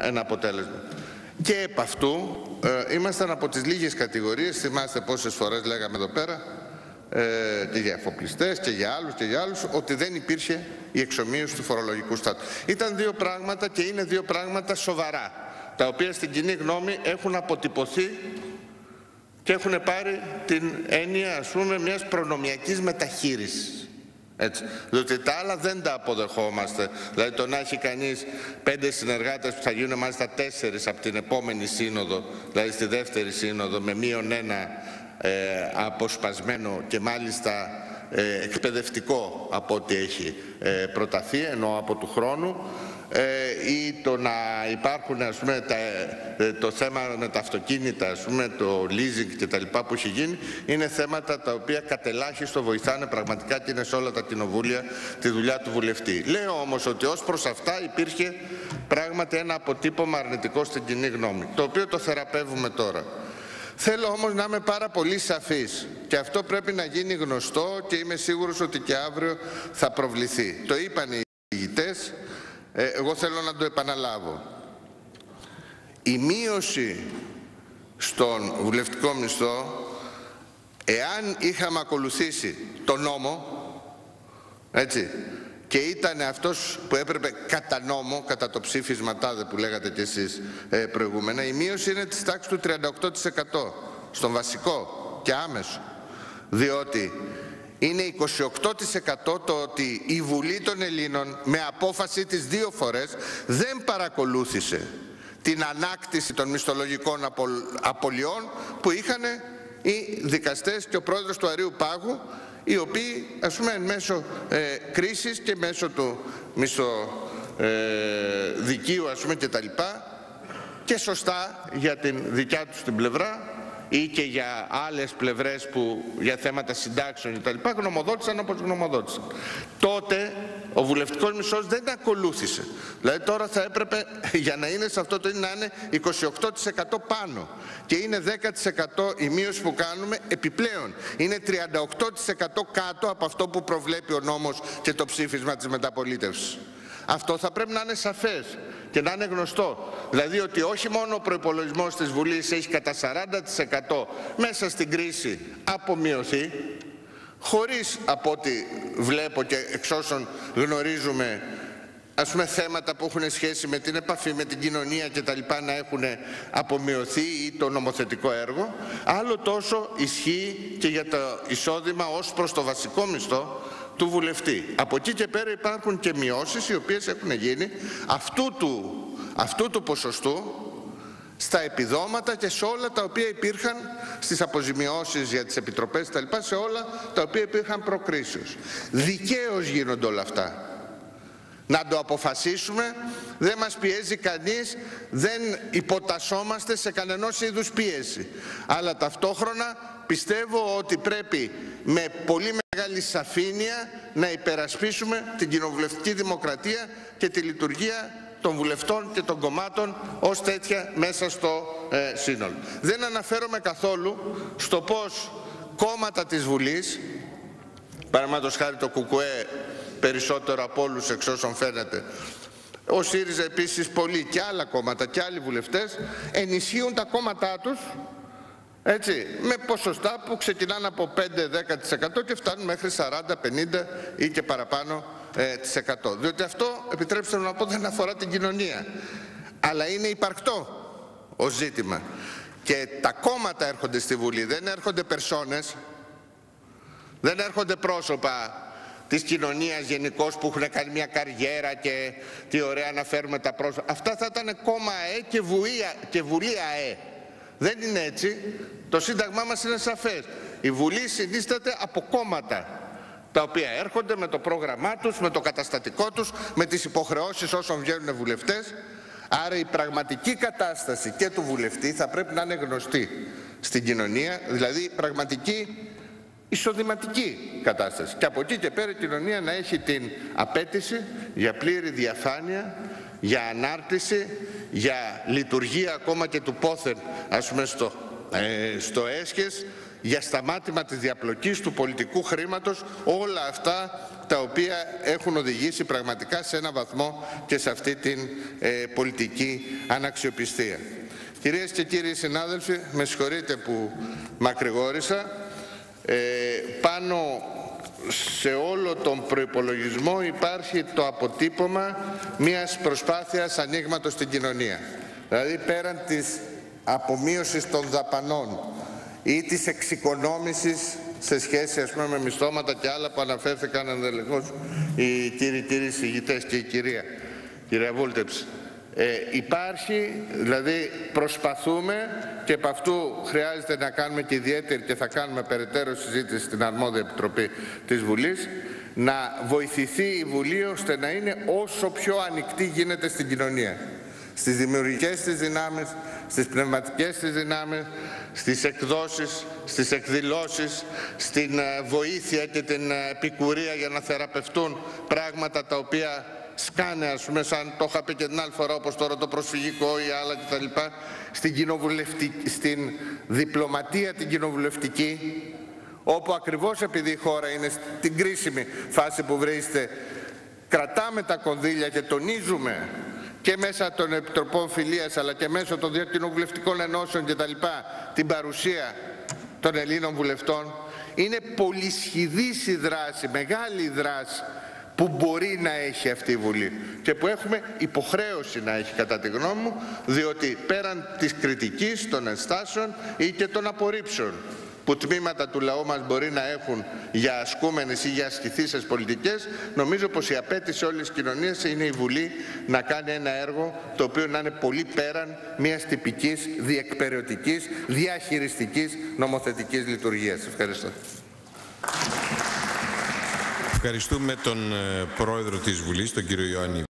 ένα αποτέλεσμα. Και επ' αυτού ε, ήμασταν από τις λίγες κατηγορίες, θυμάστε πόσες φορές λέγαμε εδώ πέρα, ε, και για εφοπλιστές και για άλλους και για άλλους, ότι δεν υπήρχε η εξομοίωση του φορολογικού στάτου. Ήταν δύο πράγματα και είναι δύο πράγματα σοβαρά, τα οποία στην κοινή γνώμη έχουν αποτυπωθεί και έχουν πάρει την έννοια, ας πούμε, μιας προνομιακής μεταχείρισης. Έτσι. Διότι τα άλλα δεν τα αποδεχόμαστε. Δηλαδή το να έχει κανείς πέντε συνεργάτες που θα γίνουν μάλιστα τέσσερις από την επόμενη σύνοδο, δηλαδή στη δεύτερη σύνοδο με μείον ένα ε, αποσπασμένο και μάλιστα ε, εκπαιδευτικό από ό,τι έχει ε, προταθεί, ενώ από του χρόνου, ε, ή το να υπάρχουν ας πούμε, τα, ε, το θέμα με τα αυτοκίνητα, ας πούμε, το leasing και τα λοιπά που έχει γίνει, είναι θέματα τα οποία κατελάχιστο βοηθάνε πραγματικά και είναι σε όλα τα κοινοβούλια τη δουλειά του βουλευτή. Λέω όμως ότι ως προς αυτά υπήρχε πράγματι ένα αποτύπωμα αρνητικό στην κοινή γνώμη, το οποίο το θεραπεύουμε τώρα. Θέλω όμως να είμαι πάρα πολύ σαφής και αυτό πρέπει να γίνει γνωστό και είμαι σίγουρος ότι και αύριο θα προβληθεί. Το είπαν οι ηγητές, ε, εγώ θέλω να το επαναλάβω. Η μείωση στον βουλευτικό μισθό, εάν είχαμε ακολουθήσει το νόμο, έτσι, και ήταν αυτός που έπρεπε κατά νόμο, κατά το ψήφισμα τάδε που λέγατε κι εσείς ε, προηγούμενα, η μείωση είναι της τάξης του 38% στον βασικό και άμεσο. Διότι είναι 28% το ότι η Βουλή των Ελλήνων με απόφαση της δύο φορές δεν παρακολούθησε την ανάκτηση των μισθολογικών απολειών που είχαν οι δικαστές και ο πρόεδρος του Αρίου Πάγου οι οποίοι ας πούμε μέσω ε, κρίσης και μέσω του μισθοδικίου ε, ας πούμε και τα λοιπά και σωστά για την δικιά τους την πλευρά ή και για άλλες πλευρές που για θέματα συντάξεων και τα λοιπά γνωμοδότησαν όπως γνωμοδότησαν. Τότε ο βουλευτικός μισθός δεν ακολούθησε. Δηλαδή τώρα θα έπρεπε για να είναι σε αυτό το να είναι 28% πάνω και είναι 10% η μείωση που κάνουμε επιπλέον. Είναι 38% κάτω από αυτό που προβλέπει ο νόμος και το ψήφισμα της μεταπολίτευσης. Αυτό θα πρέπει να είναι σαφές και να είναι γνωστό. Δηλαδή ότι όχι μόνο ο προϋπολογισμός της Βουλής έχει κατά 40% μέσα στην κρίση απομειωθεί, χωρίς από ό,τι βλέπω και εξ όσων γνωρίζουμε ας πούμε θέματα που έχουν σχέση με την επαφή με την κοινωνία και τα λοιπά να έχουν απομειωθεί ή το νομοθετικό έργο άλλο τόσο ισχύει και για το εισόδημα ως προς το βασικό μισθό του βουλευτή. Από εκεί και πέρα υπάρχουν και μειώσεις οι οποίες έχουν γίνει αυτού του, αυτού του ποσοστού στα επιδόματα και σε όλα τα οποία υπήρχαν στις αποζημιώσεις για τις επιτροπές τα λοιπά, σε όλα τα οποία υπήρχαν προκρίσεως. Δικαίως γίνονται όλα αυτά. Να το αποφασίσουμε, δεν μας πιέζει κανείς, δεν υποτασσόμαστε σε κανενός είδους πίεση. Αλλά ταυτόχρονα πιστεύω ότι πρέπει με πολύ μεγάλη σαφήνεια να υπερασπίσουμε την κοινοβουλευτική δημοκρατία και τη λειτουργία των βουλευτών και των κομμάτων ως τέτοια μέσα στο ε, σύνολο. Δεν αναφέρομαι καθόλου στο πώς κόμματα της Βουλής, παραδείγματος χάρη το ΚΚΕ περισσότερο από όλους εξ όσων φαίνεται, ο ΣΥΡΙΖΑ επίσης πολλοί και άλλα κόμματα και άλλοι βουλευτές ενισχύουν τα κόμματά τους έτσι, με ποσοστά που ξεκινάνε από 5-10% και φτάνουν μέχρι 40, 50 ή και παραπάνω ε, της Διότι αυτό, επιτρέψτε μου να πω, δεν αφορά την κοινωνία. Αλλά είναι υπαρκτό ο ζήτημα. Και τα κόμματα έρχονται στη Βουλή, δεν έρχονται περσόνες, δεν έρχονται πρόσωπα της κοινωνίας γενικώς που έχουν κάνει μια καριέρα και τι ωραία να φέρουμε τα πρόσωπα. Αυτά θα ήταν κόμμα ΑΕ και, βουλία, και Βουλή ΑΕ. Δεν είναι έτσι. Το Σύνταγμά μας είναι σαφές. Η Βουλή συνίσταται από κόμματα τα οποία έρχονται με το πρόγραμμά τους, με το καταστατικό τους, με τις υποχρεώσεις όσων βγαίνουν βουλευτές. Άρα η πραγματική κατάσταση και του βουλευτή θα πρέπει να είναι γνωστή στην κοινωνία, δηλαδή πραγματική εισοδηματική κατάσταση. Και από εκεί και πέρα η κοινωνία να έχει την απέτηση για πλήρη διαφάνεια για ανάρτηση, για λειτουργία ακόμα και του πόθεν, ας πούμε στο, ε, στο έσχες, για σταμάτημα της διαπλοκής του πολιτικού χρήματος, όλα αυτά τα οποία έχουν οδηγήσει πραγματικά σε ένα βαθμό και σε αυτή την ε, πολιτική αναξιοπιστία. Κυρίες και κύριοι συνάδελφοι, με συγχωρείτε που μακρηγόρησα, ε, πάνω σε όλο τον προϋπολογισμό υπάρχει το αποτύπωμα μιας προσπάθειας ανοίγματος στην κοινωνία. Δηλαδή πέραν της απομείωσης των δαπανών ή της εξοικονόμησης σε σχέση ας πούμε, με μισθώματα και άλλα που αναφέρθηκαν ενδελεχώς οι κύριοι κύριοι συγητές και η κυρία, κυρία Βούλτεψη. Ε, υπάρχει, δηλαδή προσπαθούμε και από αυτού χρειάζεται να κάνουμε και ιδιαίτερη και θα κάνουμε περαιτέρω συζήτηση στην αρμόδια επιτροπή της Βουλής να βοηθηθεί η Βουλή ώστε να είναι όσο πιο ανοιχτή γίνεται στην κοινωνία. Στις δημιουργικές της δυνάμεις, στις πνευματικές της δυνάμεις, στις εκδόσεις, στις εκδηλώσεις, στην ε, βοήθεια και την ε, επικουρία για να θεραπευτούν πράγματα τα οποία σκάνε ας πούμε σαν το είχα πει και την άλλη φορά όπως τώρα το προσφυγικό ή άλλα κτλ. Στην, στην διπλωματία την κοινοβουλευτική όπου ακριβώς επειδή η χώρα είναι στην κρίσιμη φάση που βρίσκεται κρατάμε τα κονδύλια και τονίζουμε και μέσα των Επιτροπών Φιλίας αλλά και μέσω των διακοινοβουλευτικών ενώσεων και τα λοιπά την παρουσία των Ελλήνων βουλευτών είναι πολυσχηδής η δράση, μεγάλη η δράση που μπορεί να έχει αυτή η Βουλή και που έχουμε υποχρέωση να έχει κατά τη γνώμη μου διότι πέραν της κριτικής των ενστάσεων ή και των απορρίψεων που τμήματα του λαού μας μπορεί να έχουν για ασκούμενες ή για ασκηθήσεις πολιτικές, νομίζω πως η απέτηση όλης της κοινωνίας είναι η Βουλή να κάνει ένα έργο το οποίο να είναι πολύ πέραν μιας τυπικής, διεκπαιρεωτικής, διαχειριστικής νομοθετικής λειτουργίας. Ευχαριστώ. Ευχαριστούμε τον ε, πρόεδρο της Βουλής, τον κύριο Ιωάννη